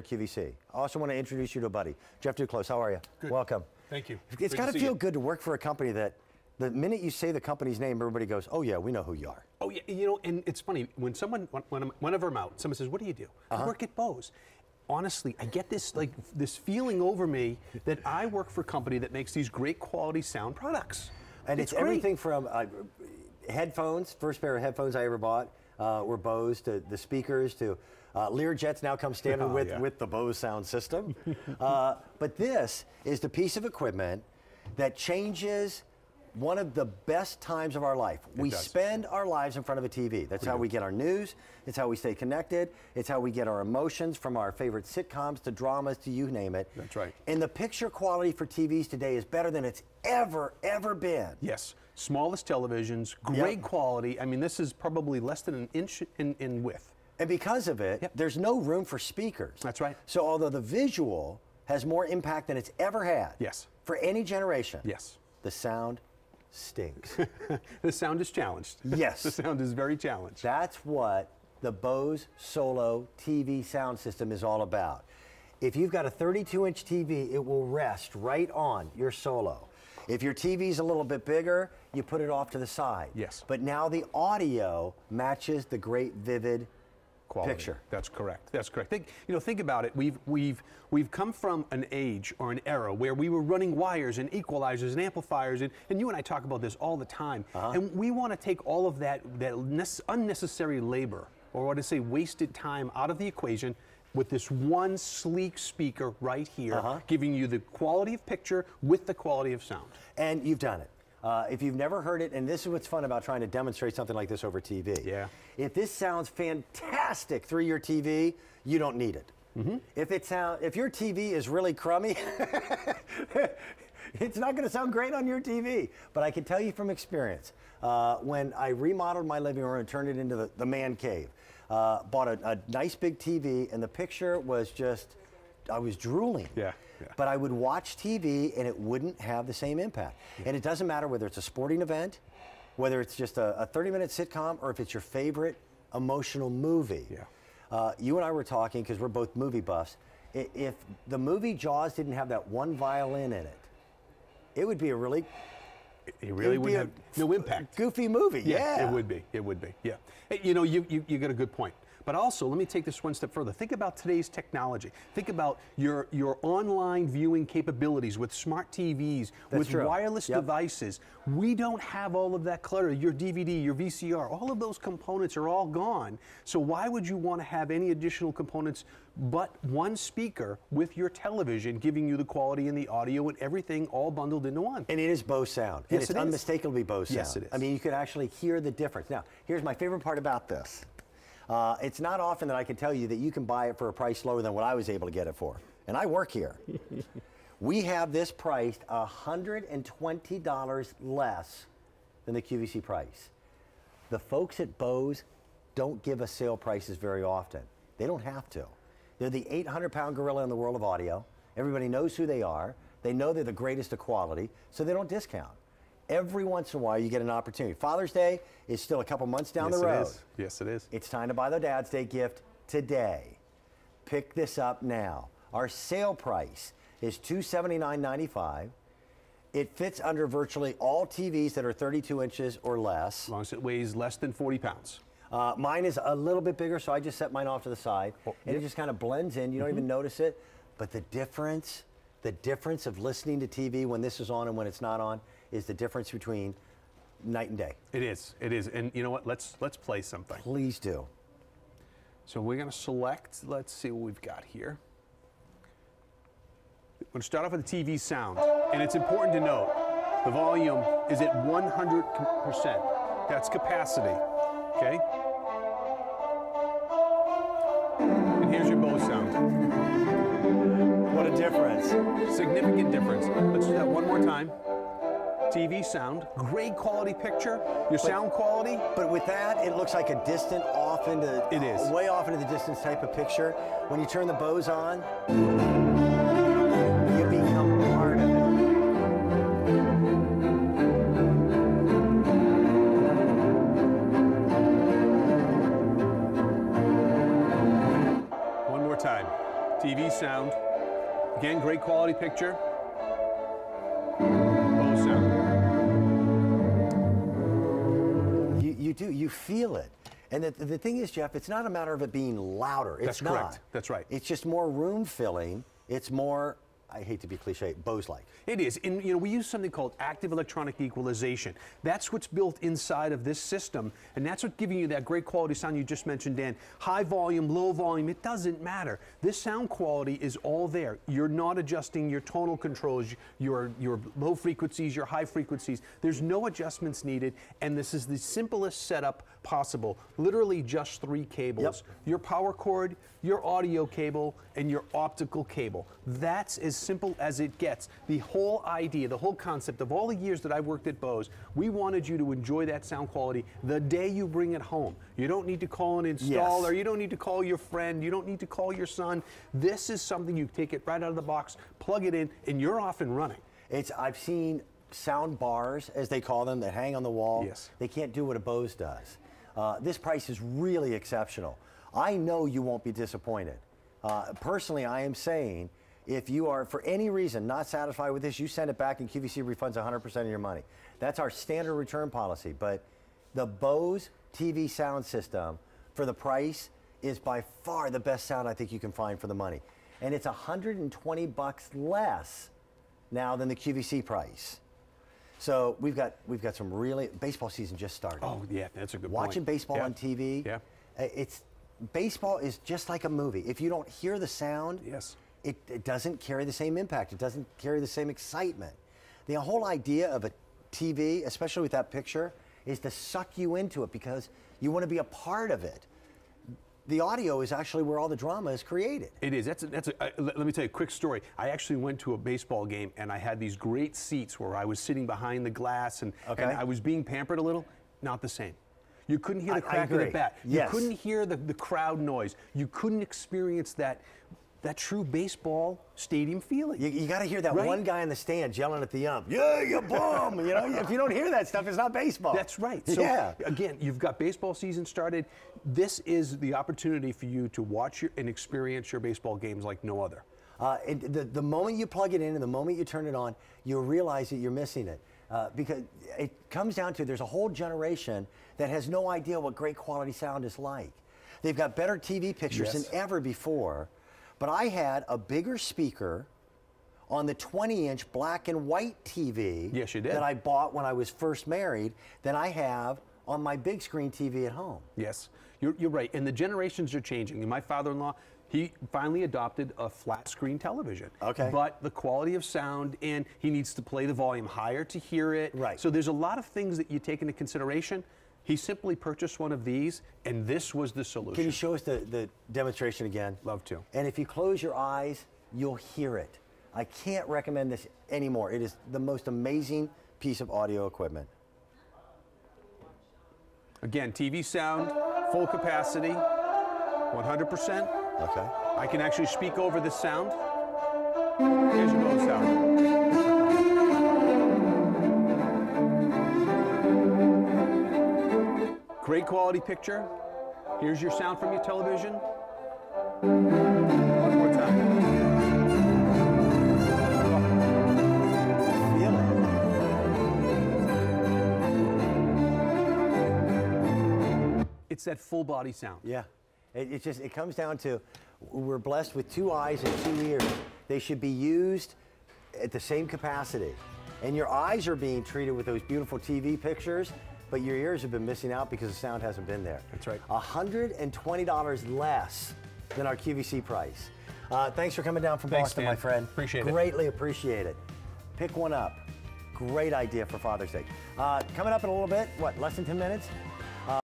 QVC. I also want to introduce you to a buddy, Jeff Duclos. How are you? Good. Welcome. Thank you. It's got to feel you. good to work for a company that the minute you say the company's name, everybody goes, "Oh yeah, we know who you are." Oh yeah, you know, and it's funny when someone when, whenever I'm out, someone says, "What do you do?" Uh-huh. I work at Bose. Honestly, I get this like this feeling over me that I work for a company that makes these great quality sound products. And it's, great. everything from uh, headphones. First pair of headphones I ever bought uh, were Bose. To the speakers to uh, Learjets now come standard Oh, with yeah. with the Bose sound system. uh, but this is the piece of equipment that changes one of the best times of our life. we does. spend our lives in front of a TV. That's how we get our news. It's how we stay connected. It's how we get our emotions from our favorite sitcoms to dramas to you name it. That's right. And the picture quality for TVs today is better than it's ever, ever been. Yes, smallest televisions, great Yep. quality. I mean, this is probably less than an inch in, in width. And because of it, Yep. there's no room for speakers. That's right. So although the visual has more impact than it's ever had Yes. for any generation, Yes. the sound stinks. the sound is challenged. Yes. the sound is very challenged. That's what the Bose Solo TV sound system is all about. If you've got a 32 inch TV, it will rest right on your Solo. If your TV's a little bit bigger, you put it off to the side. Yes. But now the audio matches the great vivid quality. picture. That's correct. That's correct. Think, you know, think about it. We've we've we've come from an age or an era where we were running wires and equalizers and amplifiers, and, and you and I talk about this all the time. Uh-huh. And we want to take all of that that unnecessary labor, or what to say, wasted time, out of the equation. With this one sleek speaker right here, Uh-huh. giving you the quality of picture with the quality of sound. And you've done it. Uh, if you've never heard it, and this is what's fun about trying to demonstrate something like this over TV. Yeah. If this sounds fantastic through your TV, you don't need it. Mm-hmm. If it sound, if your TV is really crummy, it's not going to sound great on your TV. But I can tell you from experience, uh, when I remodeled my living room and turned it into the, the man cave, uh, bought a, a nice big TV, and the picture was just, I was drooling. Yeah, yeah. But I would watch TV and it wouldn't have the same impact. And it doesn't matter whether it's a sporting event, whether it's just a, a 30 minute sitcom, or if it's your favorite emotional movie. Yeah. Uh, you and I were talking because we're both movie buffs. If the movie Jaws didn't have that one violin in it, it would be a really It really would would have no impact. goofy movie. Yeah, it would be. It would be. Yeah. Hey, you know, you, you, you got a good point. But also, let me take this one step further. Think about today's technology. Think about your, your online viewing capabilities with smart TVs, That's with true. wireless Yep. devices. We don't have all of that clutter. Your DVD, your VCR, all of those components are all gone. So why would you want to have any additional components but one speaker with your television giving you the quality and the audio and everything all bundled into one? And it is Bose sound. and Yes, it's it is. unmistakably Bose sound. Yes, it is. I mean, you can actually hear the difference. Now, here's my favorite part about this. Uh, it's not often that I can tell you that you can buy it for a price lower than what I was able to get it for. And I work here. we have this priced $120 less than the QVC price. The folks at Bose don't give us sale prices very often. They don't have to. They're the 800 pound gorilla in the world of audio. Everybody knows who they are. They know they're the greatest of quality, so they don't discount. Every once in a while, you get an opportunity. Father's Day is still a couple months down yes, the it road. is. Yes, it is. It's time to buy the Dad's Day gift today. Pick this up now. Our sale price is $279.95. It fits under virtually all TVs that are 32 inches or less. As long as it weighs less than 40 pounds. Uh, mine is a little bit bigger, so I just set mine off to the side, and it just kind of blends in. You don't even notice it, but the difference, the difference of listening to TV when this is on and when it's not on, is the difference between night and day. It is. It is. And you know what? Let's let's play something. Please do. So we're going to select. Let's see what we've got here. We're going to start off with the TV sound, and it's important to note the volume is at 100%. That's capacity. Okay. And here's your Bose sound. What a difference. Significant difference. Let's do that one more time. TV sound, great quality picture. Your sound quality, But with that, it looks like a distant off into It is. way off into the distance type of picture. When you turn the Bose on, you become part of it. One more time. TV sound. Again, great quality picture. You, do. You feel it. And the, the thing is, Jeff, it's not a matter of it being louder. It's That's not. correct. That's right. It's just more room filling. It's more, I hate to be cliche, Bose-like. It is. And you know, we use something called active electronic equalization. That's what's built inside of this system, and that's what's giving you that great quality sound you just mentioned, Dan. High volume, low volume, it doesn't matter. This sound quality is all there. You're not adjusting your tonal controls, your your low frequencies, your high frequencies. There's no adjustments needed, and this is the simplest setup possible. Literally just three cables. Your power cord, your audio cable, and your optical cable. That's as simple as it gets. The whole idea, the whole concept of all the years that I've worked at Bose, we wanted you to enjoy that sound quality the day you bring it home. You don't need to call an installer, Yes. you don't need to call your friend, you don't need to call your son. This is something you take it right out of the box, plug it in, and you're off and running. It's I've seen sound bars, as they call them, that hang on the wall. Yes. They can't do what a Bose does. Uh, this price is really exceptional. I know you won't be disappointed. Uh, personally, I am saying if you are, for any reason, not satisfied with this, you send it back and QVC refunds 100% of your money. That's our standard return policy. But the Bose TV sound system for the price is by far the best sound I think you can find for the money. And it's 120 bucks less now than the QVC price. So we've got we've got some really baseball season just started. Oh, yeah, that's a good point. Watching baseball Yeah. on TV, Yeah. uh, it's baseball is just like a movie. If you don't hear the sound, Yes. It, it doesn't carry the same impact. It doesn't carry the same excitement. The whole idea of a TV, especially with that picture, is to suck you into it because you want to be a part of it. The audio is actually where all the drama is created. It is. That's a, that's a, uh, let, let me tell you a quick story. I actually went to a baseball game and I had these great seats where I was sitting behind the glass and, Okay. and I was being pampered a little. Not the same. You couldn't hear the I crack of the bat. Yes. You couldn't hear the, the crowd noise. You couldn't experience that that true baseball stadium feeling. You, you got to hear that Right? one guy in the stands yelling at the ump, "Yeah, you bum!" you know, if you don't hear that stuff, it's not baseball. That's right. So yeah. again, you've got baseball season started. This is the opportunity for you to watch your, and experience your baseball games like no other. Uh, and the, the moment you plug it in and the moment you turn it on, you realize that you're missing it. Uh, because it comes down to there's a whole generation that has no idea what great quality sound is like. They've got better TV pictures Yes. than ever before, but I had a bigger speaker on the 20 inch black and white TV Yes, you did. that I bought when I was first married than I have on my big screen TV at home. Yes, you're, you're right. And the generations are changing. And my father in law, he finally adopted a flat screen television. Okay. But the quality of sound, and he needs to play the volume higher to hear it. Right. So there's a lot of things that you take into consideration. He simply purchased one of these, and this was the solution. Can you show us the, the demonstration again? Love to. And if you close your eyes, you'll hear it. I can't recommend this anymore. It is the most amazing piece of audio equipment. Again, TV sound, full capacity, 100%. Okay. I can actually speak over the sound. Quality picture. Here's your sound from your television. One more time. It. It's that full body sound. Yeah. It, it just it comes down to we're blessed with two eyes and two ears. They should be used at the same capacity. And your eyes are being treated with those beautiful TV pictures, but your ears have been missing out because the sound hasn't been there. That's right. $120 less than our QVC price. Uh, thanks for coming down from Thanks, Boston, Dan. my friend. Appreciate it. Greatly appreciate it. Pick one up. Great idea for Father's Day. Uh, coming up in a little bit, what, less than 10 minutes?